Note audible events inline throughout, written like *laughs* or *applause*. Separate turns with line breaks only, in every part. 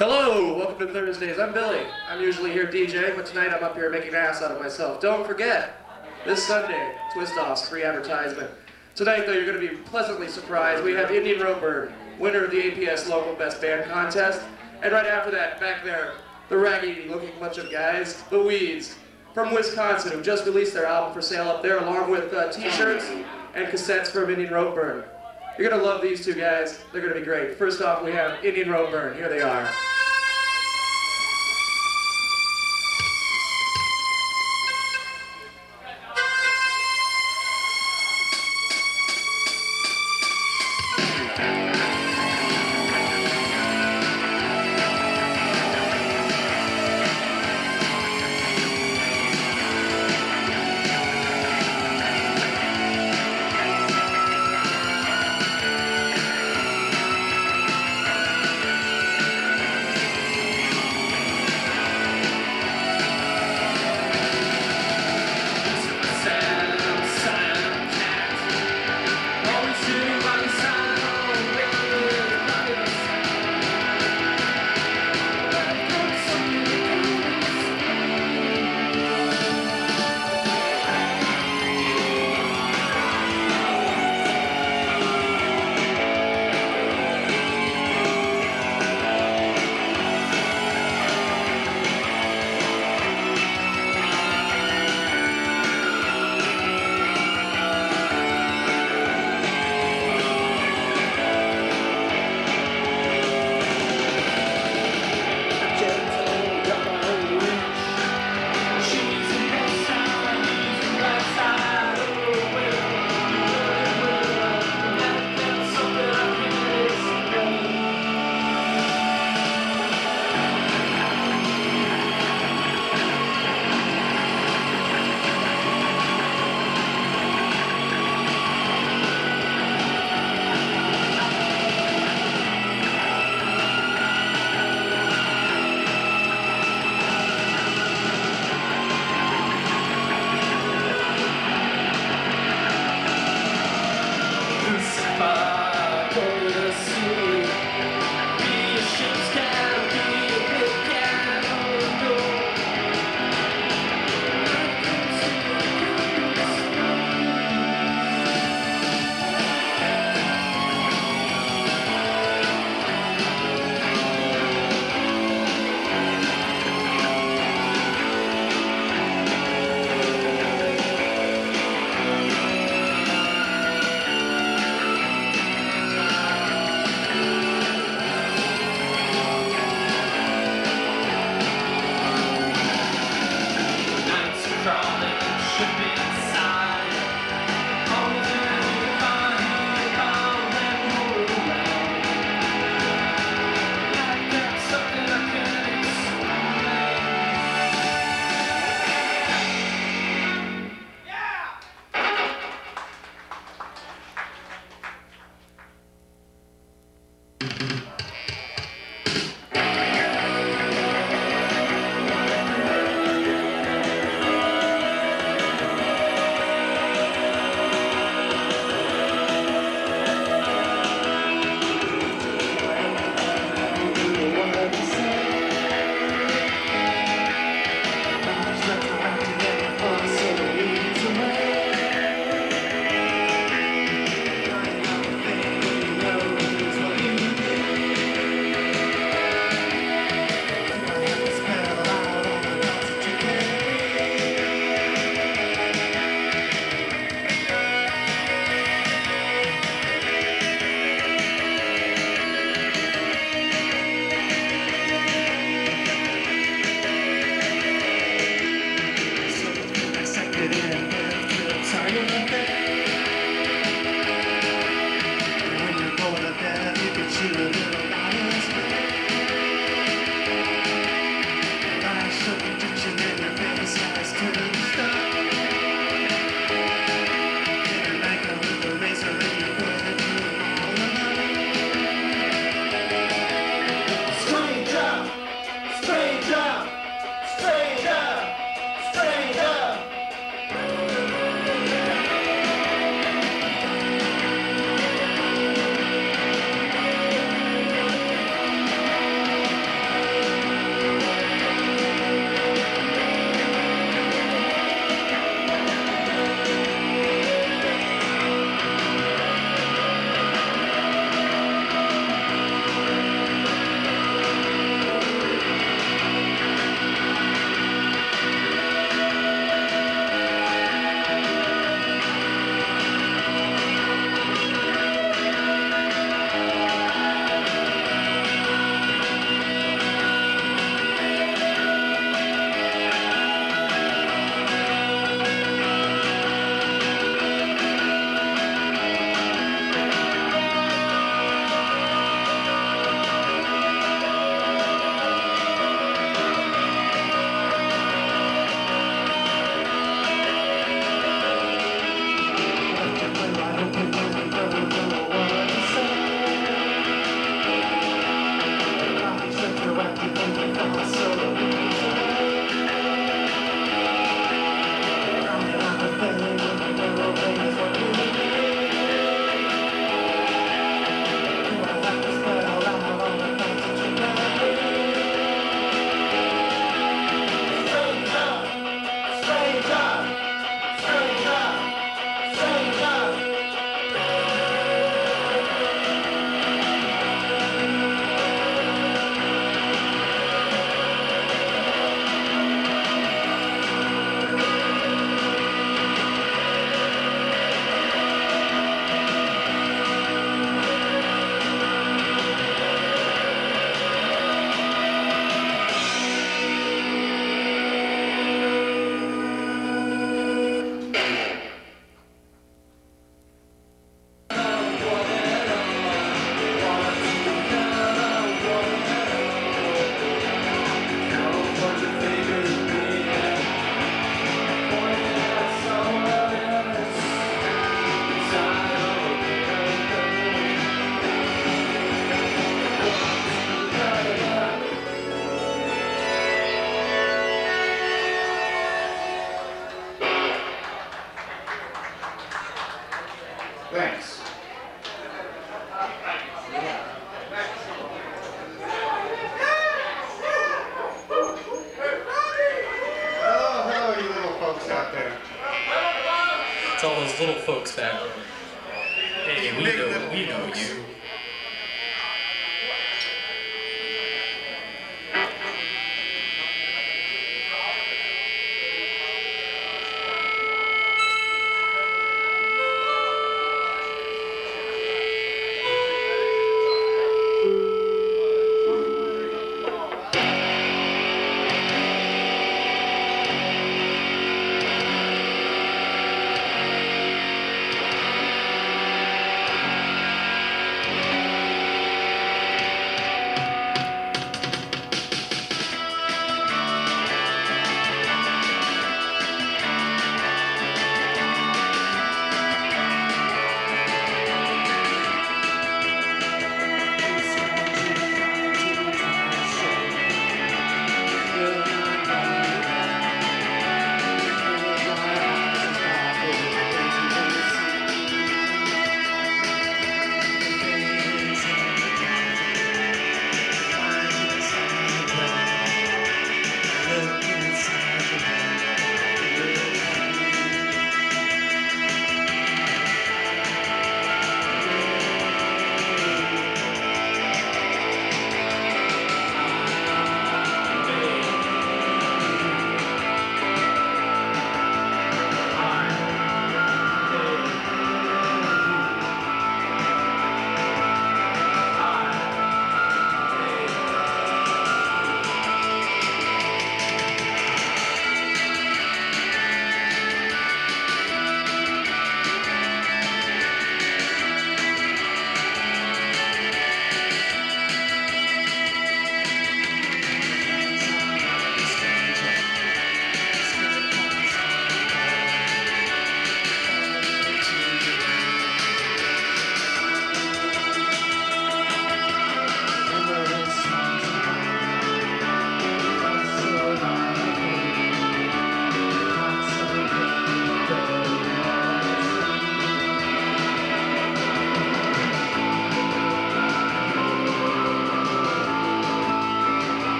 Hello, welcome to Thursdays. I'm Billy. I'm usually here DJing, but tonight I'm up here making an ass out of myself. Don't forget, this Sunday, Twist Off's free advertisement. Tonight, though, you're going to be pleasantly surprised. We have Indian Rope Burn, winner of the APS Local Best Band Contest. And right after that, back there, the raggy-looking bunch of guys, the Weeds, from Wisconsin, who just released their album for sale up there, along with uh, t-shirts and cassettes from Indian Rope Burn. You're going to love these two guys. They're going to be great. First off, we have Indian Rope Burn. Here they are.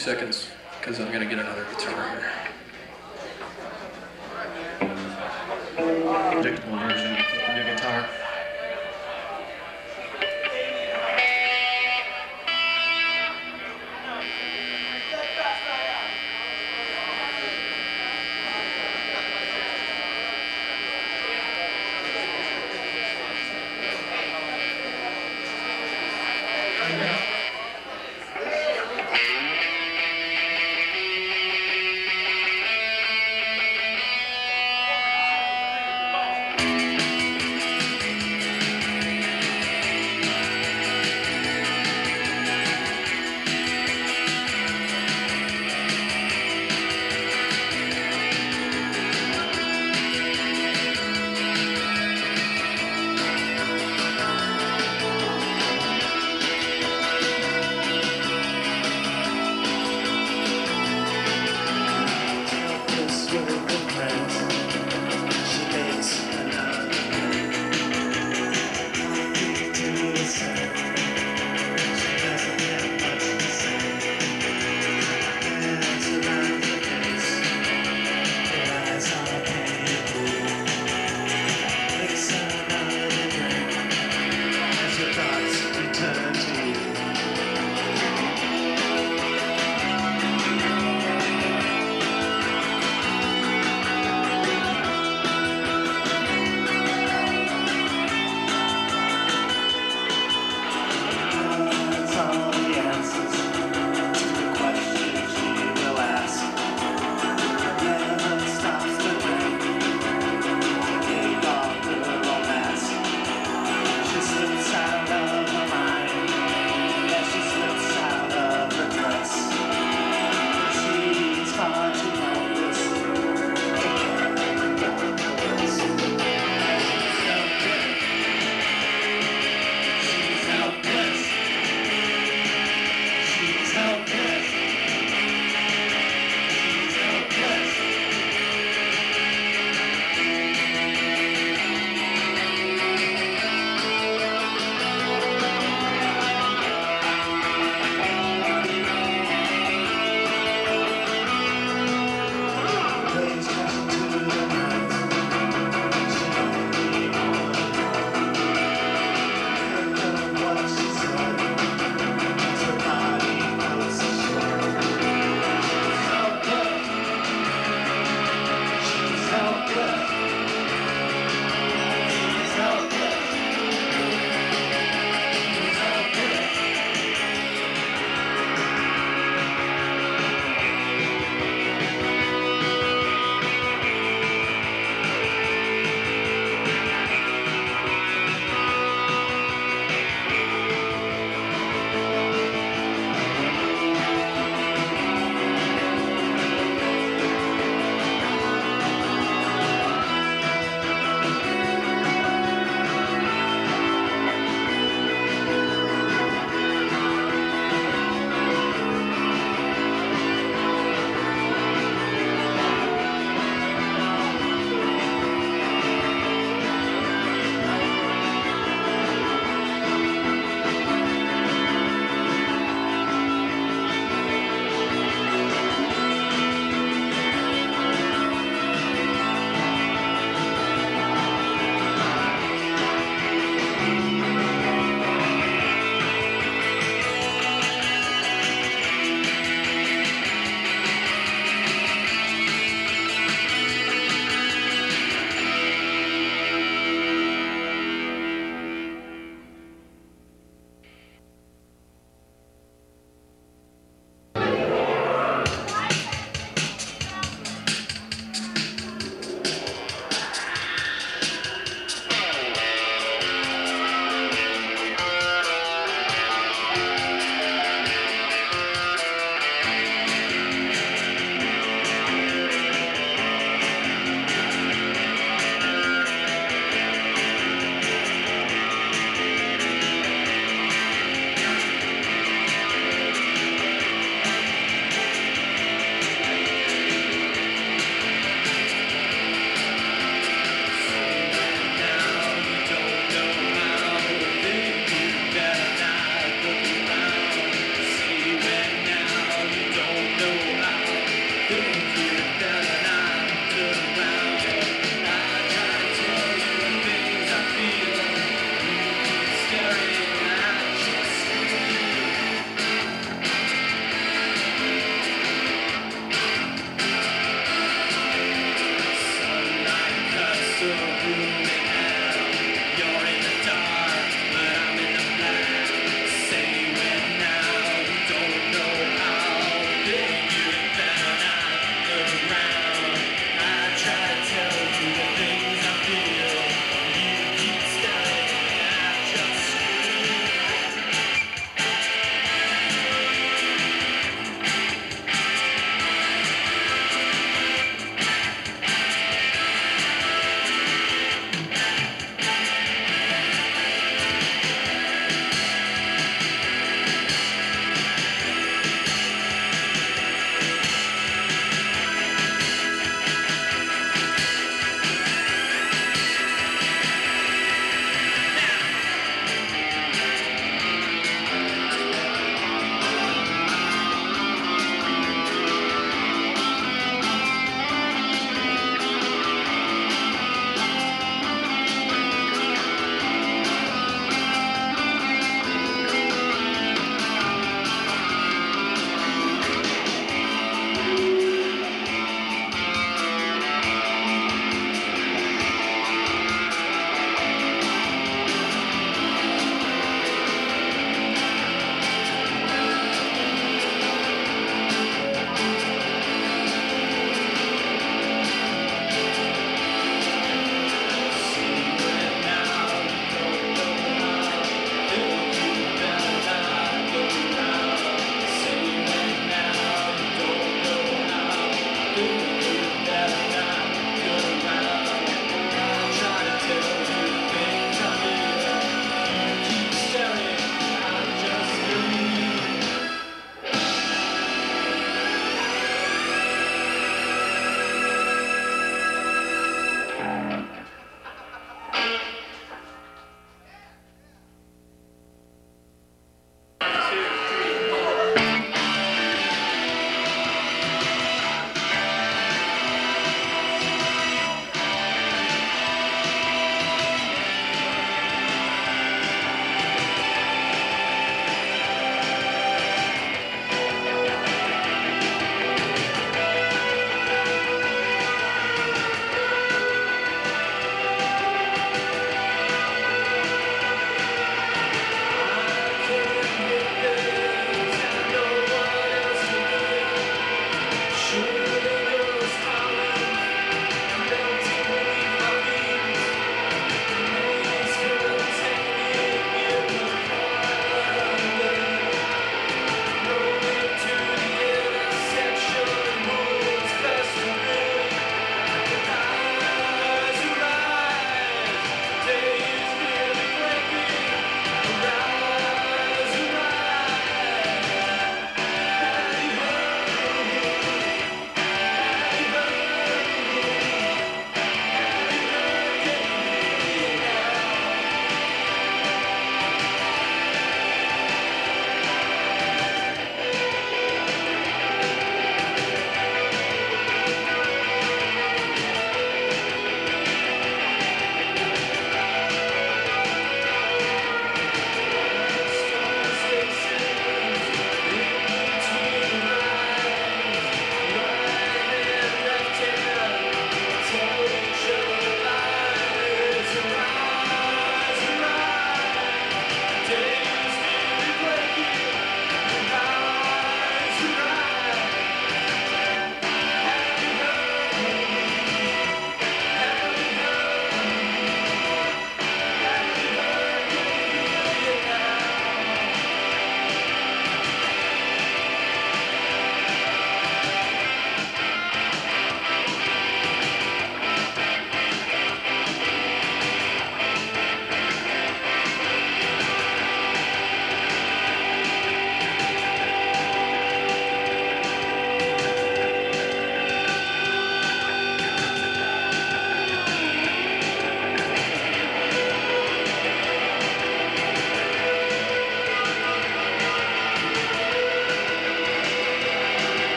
Seconds, because I'm going to get another guitar here.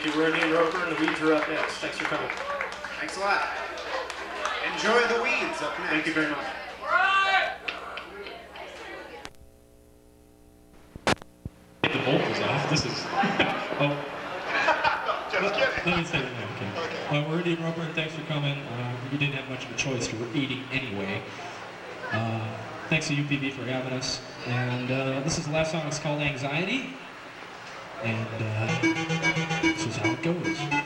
Thank you, Rodney Roper, and the Weeds are up next. Thanks for coming.
Thanks a lot. Enjoy the weeds up next.
Thank you very much.
the vocals off. This is. *laughs* oh. *laughs*
Just kidding.
Let me say that. Okay. Uh, we're Indian Rope Burn, and thanks for coming. Uh, you didn't have much of a choice. You were eating anyway. Uh, thanks to UPB for having us. And uh, this is the last song. It's called Anxiety. And uh, this is how it goes.